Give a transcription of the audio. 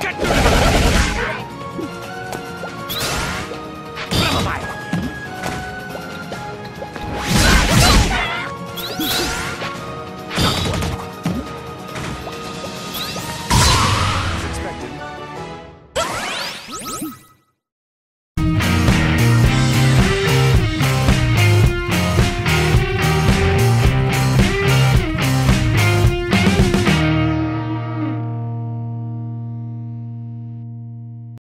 Get them!